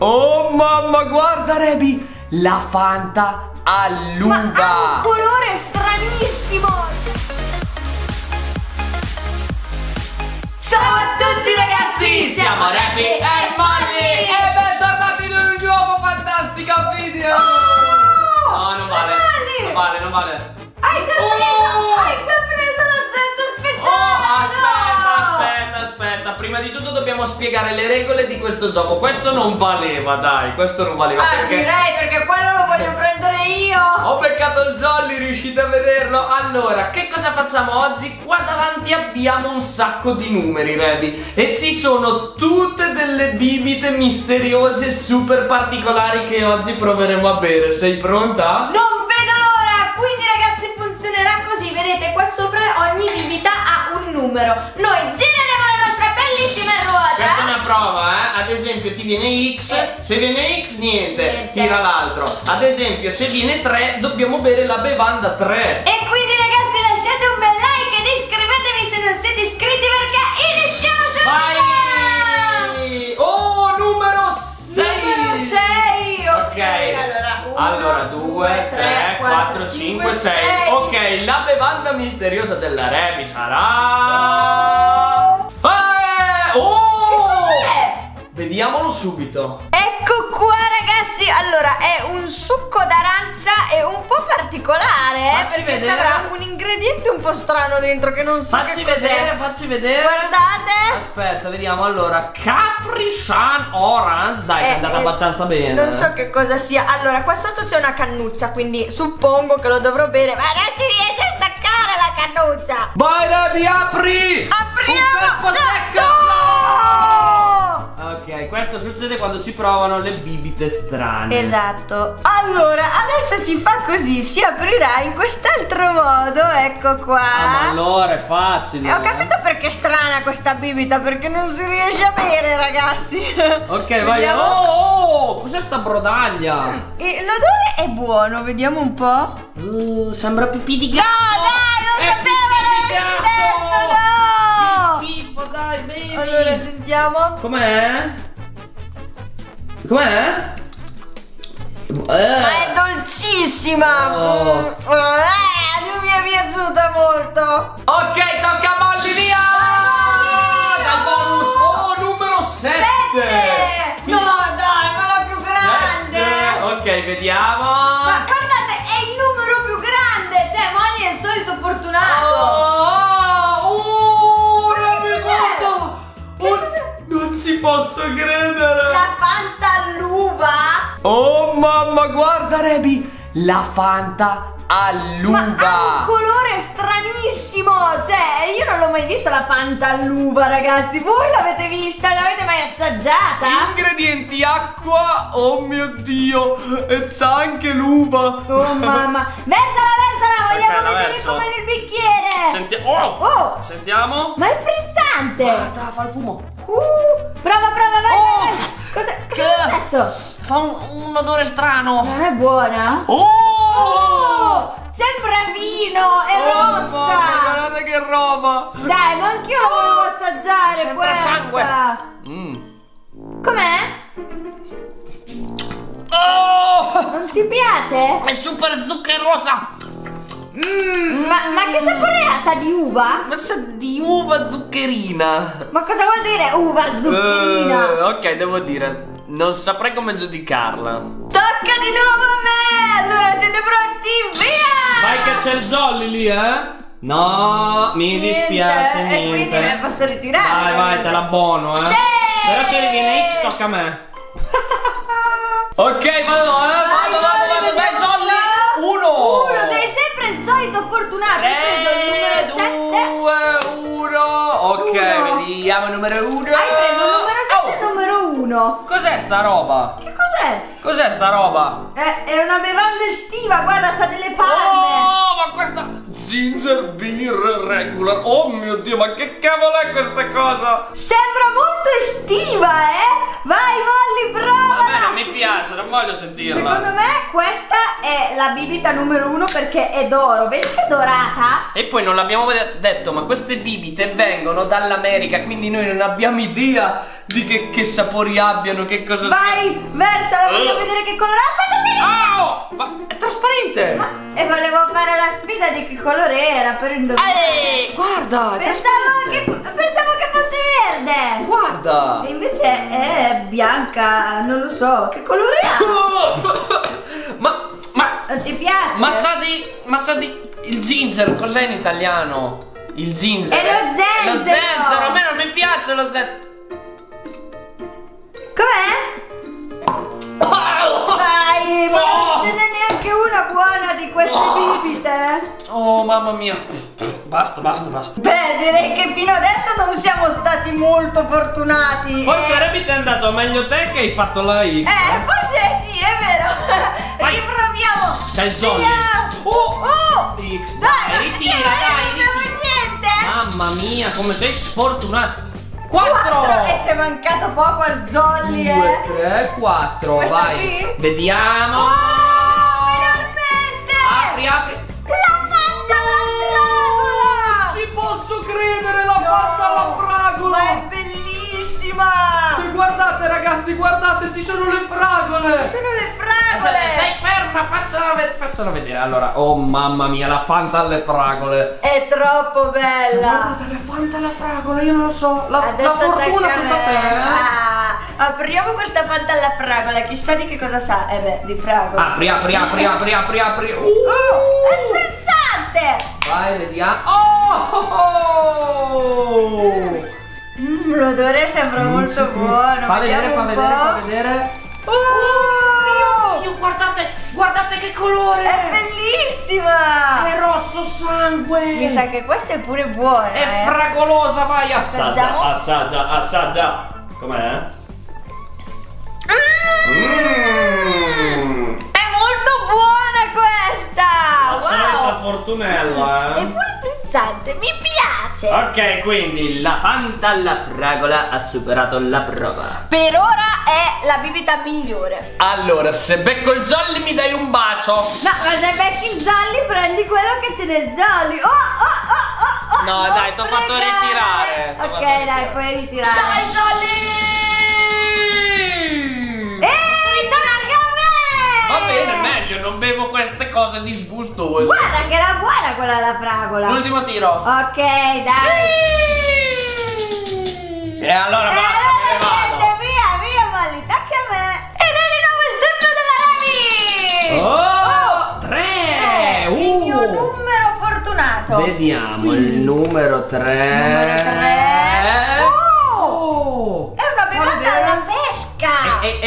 Oh mamma, guarda Rebi, la Fanta all'uva. Ma ha un colore stranissimo! Ciao a tutti ragazzi, siamo Rebi e Molly e bentornati in un nuovo fantastico video. Oh! No, non vale, non vale, non vale. Hai già Oh! preso, hai già preso l'oggetto Oh, speciale! no! aspetta, aspetta. Prima di tutto dobbiamo spiegare le regole di questo gioco. Questo non valeva, dai, questo non valeva Ah, perché direi perché quello lo voglio prendere io! Ho beccato il jolly, riuscite a vederlo? Allora, che cosa facciamo oggi? Qua davanti abbiamo un sacco di numeri, Revi E ci sono tutte delle bibite misteriose super particolari che oggi proveremo a bere Sei pronta? Non vedo l'ora! Quindi ragazzi funzionerà così, vedete qua sopra ogni bibita ha un numero. Noi esempio ti viene X, Eh. se viene X niente, Niente. tira l'altro Ad esempio se viene 3 dobbiamo bere la bevanda 3 E quindi ragazzi lasciate un bel like ed iscrivetevi se non siete iscritti perché iniziamo subito! Vai! Oh, numero 6! Numero 6! Ok. Allora, uno, Allora, 2, 3, 4, 5, 6. Ok, la bevanda misteriosa della Revi sarà. Vediamolo subito. Ecco qua ragazzi, allora è un succo d'arancia e un po' particolare eh, Facci perché vedere. avrà un ingrediente un po' strano dentro che non so Facci che vedere, facci vedere. Guardate. Aspetta, vediamo. Allora, Capri Sun Orange. Dai, che è Eh, andata eh, abbastanza bene. Non so che cosa sia. Allora, qua sotto c'è una cannuccia, quindi suppongo che lo dovrò bere. Ma non si riesce a staccare la cannuccia. Vai, Revi, apri! Apriamo! Un colpo secco! No! Questo succede quando si provano le bibite strane. Esatto. Allora, adesso si fa così, si aprirà in quest'altro modo, ecco qua. Ah, ma allora è facile. E ho capito perché è strana questa bibita, perché non si riesce a bere, ragazzi. Ok, vai. Vediamo. Oh, oh, cos'è sta brodaglia? E l'odore è buono, vediamo un po'. Uh, sembra pipì di No, gatto. dai, non È sapevo, no! Che schifo, dai, bevi. Allora, sentiamo. Com'è? Com'è? Ma è Eh. dolcissima. Oh. Eh, non mi è piaciuta molto. Ok, tocca a Molly, via! Dal bonus. Oh, numero 7. Sette! No, dai, ma la più grande. Ok, vediamo. Ma guardate, è il numero più grande. Cioè, Molly è il solito fortunato. Oh, oh, non mi Cos'è? guarda. Oh, non ci posso credere. Mamma, guarda Rebi, la Fanta Ma ha un all'uva. colore stranissimo. Cioè, io non l'ho mai vista la Fanta all'uva, ragazzi. Voi l'avete vista? L'avete mai assaggiata? Ingredienti acqua, oh mio dio, e c'ha anche l'uva. Oh mamma. Versala, versala, vogliamo Aspetta, vedere verso. com'è nel bicchiere. Sentiamo. Oh, Oh, sentiamo. ma è frizzante. Guarda, fa il fumo. Uh, prova, prova, vai. Oh, vai, vai. Cosa, cosa che- è successo? Fa un, un odore strano. Non è buona? Oh! Oh, sembra vino, è Oh, mamma, rossa. guardate che roba. Dai, ma anch'io la volevo assaggiare Sembra questa. sangue. Mm. Com'è? Oh! Non ti piace? È super zuccherosa. Mm. Ma, ma che sapore ha? Sa di uva? Ma sa di uva zuccherina. Ma cosa vuol dire uva? Eh, ok, devo dire, non saprei come giudicarla. Tocca di nuovo a me! Allora siete pronti? Via! Vai che c'è il jolly lì, eh? No, mi Niente, dispiace, E quindi me niente. posso ritirare. Vai, vai, te la buono, eh. Sì! Però se riviene X tocca a me. ok, vado, eh. Vai, Vado, vado, vado, dai, jolly. Uno. Uno, sei sempre il solito fortunato. Hai preso il 3, numero 7. 2, 1. Ok, Uno. vediamo il numero 1. Hai preso il numero 7 e il 1. Cos'è sta roba? Che cos'è? Cos'è sta roba? È, è una bevanda estiva, guarda, c'ha delle palme. Oh, ma questa Ginger beer regular. Oh mio dio, ma che cavolo è questa cosa? Sembra molto estiva, eh? Vai, Molly, Va provala. bene, mi piace, non voglio sentirla. Secondo me questa è la bibita numero uno perché è d'oro. Vedi che è dorata? E poi non l'abbiamo de- detto, ma queste bibite vengono dall'America, quindi noi non abbiamo idea di che, che sapori abbiano, che cosa Vai, versala, voglio Eh. vedere che colore. Aspetta, vieni! Oh, ma è trasparente! Ma, e volevo fare la sfida di che colore era per indovinare. Ehi, guarda! Pensavo che, pensavo che fosse verde. Guarda! E invece è bianca, non lo so, che colore ha? ma, ma, ti piace? ma sa di, ma sa di, il ginger, cos'è in italiano? Il ginger. È lo zenzero. Lo zenzero, a me non mi piace lo zenzero. Una buona di queste Oh. bibite. oh, mamma mia. Basta, basta, basta. Beh, direi che fino adesso non siamo stati molto fortunati. Forse Eh, Rebi ti è andato meglio te che hai fatto la X. Eh, forse sì, è vero. Vai. Riproviamo. Jolly. Vediamo. Oh. Oh. X, Dai, dai, ritira, eh, dai, non abbiamo ritira. niente. Mamma mia, come sei sfortunato. Quattro. Quattro. E ci è mancato poco al jolly, Due, eh. tre, quattro, Questa vai. qui? Vediamo. Oh. Apri, apri. La fatta alla Ci posso credere, l'ha fragola. fatta alla fragola. Ma è bellissima. Sì, guardate ragazzi, guardate, ci sono le fragole. Sono le fragole. Stai ferma, faccela, faccela vedere. Allora, oh mamma mia, la Fanta alle fragole. È troppo bella. Guardate, la Fanta alle fragole, io non lo so. La, la fortuna tutta te. eh. Apriamo questa fanta alla fragola, chissà di che cosa sa. Eh beh, di fragola. Apri, apri, apri, apri, apri, apri. Uh. Oh, è frizzante! Vai, vediamo. Oh! oh. Mm, l'odore sembra Non molto buono. Fa vedere, fa vedere, fa vedere. Oh! Io, guardate, guardate che colore. È bellissima! È rosso sangue. Mi sa che questa è pure buona. È eh. fragolosa, vai, Assaggiamo? assaggia, assaggia. Com'è? Fortunella, È pure frizzante, mi piace! Ok, quindi la Fanta alla fragola ha superato la prova. Per ora è la bibita migliore. Allora, se becco il jolly mi dai un bacio. No, ma se becchi il jolly prendi quello che c'è nel jolly. Oh, oh, oh, oh, oh. No, dai, t'ho fatto fregare. ritirare, Ok, fatto dai, ritirare. puoi ritirare. Dai, jolly! bene, meglio, non bevo queste cose disgustose. Guarda che era buona quella alla fragola. Ultimo tiro. Ok, dai. Sì. E allora basta, me ne. Via, via, il numero 3. Numero 3.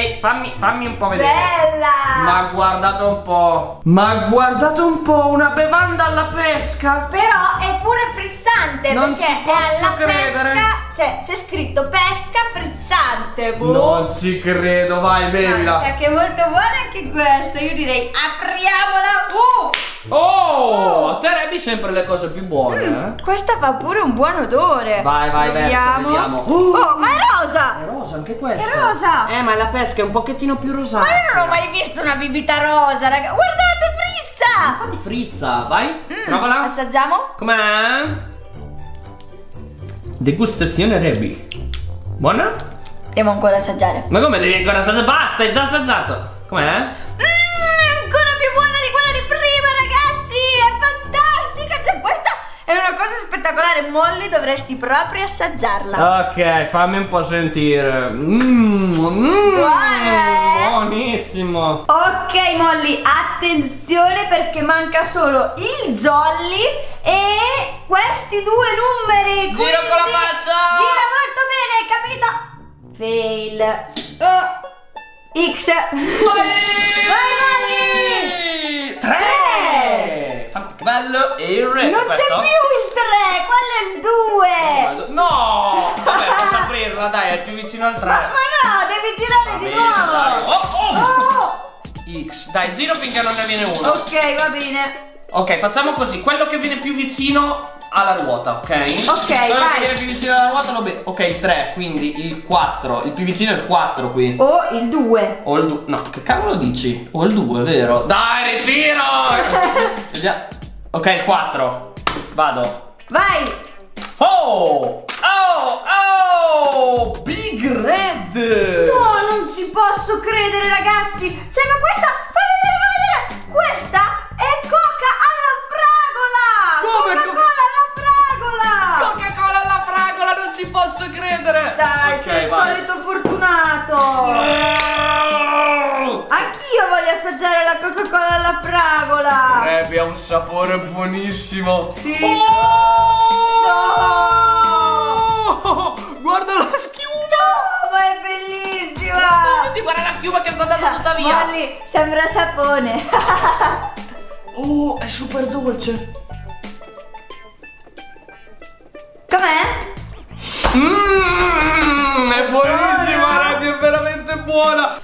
Ehi, fammi, fammi un po' vedere. Bella. Ma guardate un po'. Ma guardate un po', una bevanda alla pesca. Però è pure frizzante Non perché ci posso è alla credere. pesca, cioè c'è scritto pesca frizzante. boh. Non ci credo, vai, Ma mi bevila. sa che è molto buona anche questa. Io direi apriamola. Uh! Oh, a te Rebi sempre le cose più buone, eh? Questa fa pure un buon odore. Vai, vai, versa, Vediamo. vediamo. Oh, ma è rosa! È rosa anche questa. È rosa! Eh, ma la pesca è un pochettino più rosata. Ma io non ho mai visto una bibita rosa, raga. Guardate, frizza! Infatti frizza, vai. Mm, Provala. Assaggiamo? Com'è? Degustazione Rebi. Buona? Devo ancora assaggiare. Ma come devi ancora assaggiare? Basta, hai già assaggiato. Com'è? provare Molly dovresti proprio assaggiarla. Ok, fammi un po' sentire. Mmm, mm, mm buonissimo. Ok Molly, attenzione perché manca solo il jolly e questi due numeri. Giro con la faccia. Gira molto bene, hai capito? Fail. Oh. X. Molly! Vai Molly! Tre bello! E il re. Non c'è più il 3, quello è il 2. No! Vabbè, posso aprirla, dai, è più vicino al 3. Ma, ma no, devi girare di nuovo. dai. Oh, oh! Oh, X. Dai, giro finché non ne viene uno. ok, va bene. Ok, facciamo così. Quello che viene più vicino alla ruota, ok? Ok, Quello vai. che viene più vicino alla ruota lo be- Ok, il 3, quindi il 4. Il più vicino è il 4 qui. O il 2. O il 2. No, che cavolo dici? O il 2, vero? Dai, ritiro! Vediamo. Ok, il 4. Vado. Vai. Oh! Oh! Oh! Big Red! No, non ci posso credere, ragazzi! Cioè, ma questa. Alla fragola! Rebi ha un sapore buonissimo. Sì. Oh! Guarda la schiuma! Oh, ma è bellissima! Ti guarda la schiuma che sta andando tutta via! Molly, sembra sapone! Oh, è super dolce. Com'è? Mmm, è buonissima. Rebi, è veramente buona.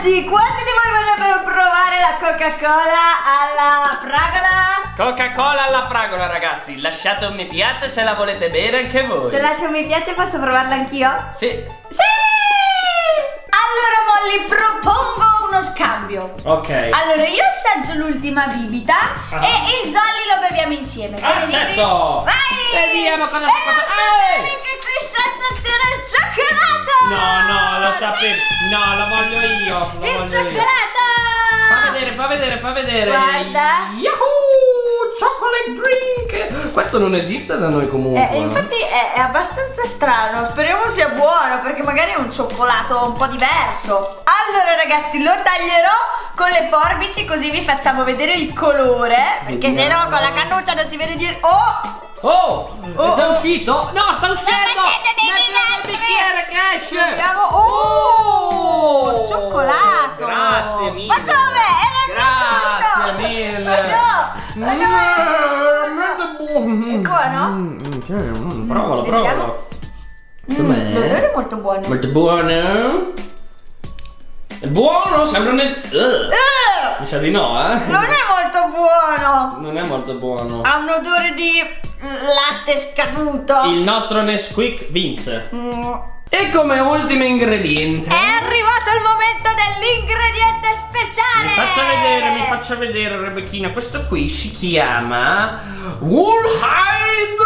Ragazzi, quanti di voi vorrebbero provare la Coca-Cola alla fragola? Coca-Cola alla fragola, ragazzi. Lasciate un mi piace se la volete bere anche voi. Se lascio un mi piace posso provarla anch'io? Sì. Sì! Allora Molly, propongo uno scambio. Ok. Allora io assaggio l'ultima bibita Ah. e il jolly lo beviamo insieme. Dici? Accetto. Vai! Vediamo cosa e possa- sapevi Ehi! che qui cioccolato! No, no, lo Sì! sapevo. No, lo voglio io. Lo Il voglio io. cioccolato! Fa vedere, fa vedere, fa vedere. Guarda. Yahoo! Chocolate drink! Questo non esiste da noi comunque. Eh, infatti è, è abbastanza strano, speriamo sia buono perché magari è un cioccolato un po' diverso. Allora ragazzi lo taglierò con le forbici così vi facciamo vedere il colore perché se no con la cannuccia non si vede dire... Oh! Oh, Oh, è già oh. uscito? No, sta uscendo. Mettilo nel bicchiere che esce. Vediamo... Oh! Oh, Cioccolato! grazie mille. Ma come? Era il Grazie mio turno! mille. Oh no! Oh no! veramente buono. Buono? Mm, sì, mm, provalo, Vediamo. provalo. Mm, Com'è? l'odore è molto buono. Molto buono. È buono, sembra un... es- Ugh. Eh, Mi sa di no, eh? non è molto buono! Non è molto buono. Ha un odore di latte scaduto. Il nostro Nesquik vince. Mm. E come ultimo ingrediente. È arrivato il momento dell'ingrediente speciale. Mi faccia vedere, mi faccia vedere, Rebecchina. Questo qui si chiama... Woolhide!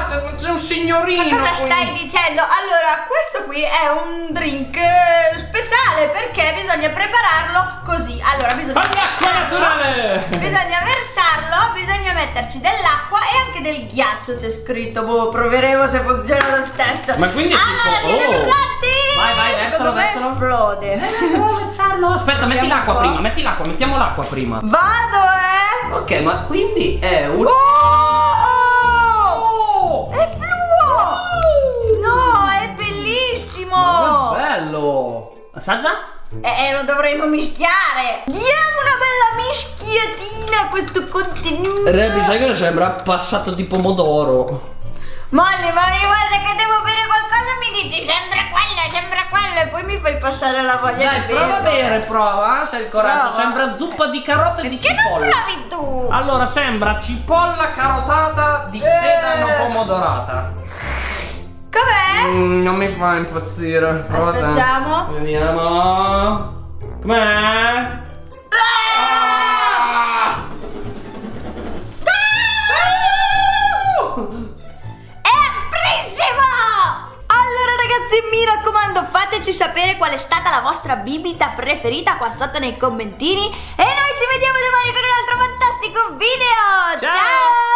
Guardate, c'è un signorino. Cosa qui. stai dicendo? Allora, questo qui è un drink eh, speciale perché bisogna prepararlo così. Allora, bisogna Con l'acqua naturale! Bisogna versarlo, bisogna metterci dell'acqua e anche del ghiaccio c'è scritto. Boh, proveremo se funziona lo stesso. Ma quindi allora, tipo- siete oh. pronti? Vai, vai, versalo, Secondo me versalo. esplode. Aspetta, metti Vediamo l'acqua un po'. prima, metti l'acqua, mettiamo l'acqua prima. Vado, eh! Ok, ma quindi è un. Oh! Bello! Assaggia? Eh, lo dovremmo mischiare! Diamo una bella mischiatina a questo contenuto! Rebi, sai che sembra passato di pomodoro. Molly, ma ogni volta che devo bere qualcosa mi dici sembra quello, sembra quello e poi mi fai passare la voglia Dai, di prova a bere, prova, se hai il coraggio. Prova. Sembra zuppa di carote e di Che non cipolla. provi tu? Allora, sembra cipolla carotata di sedano Eh. pomodorata. Com'è? Mm, non mi fa impazzire. Prova te. Assaggiamo. Vediamo. Com'è? Ah! Mi raccomando fateci sapere qual è stata la vostra bibita preferita qua sotto nei commentini e noi ci vediamo domani con un altro fantastico video! Ciao! Ciao!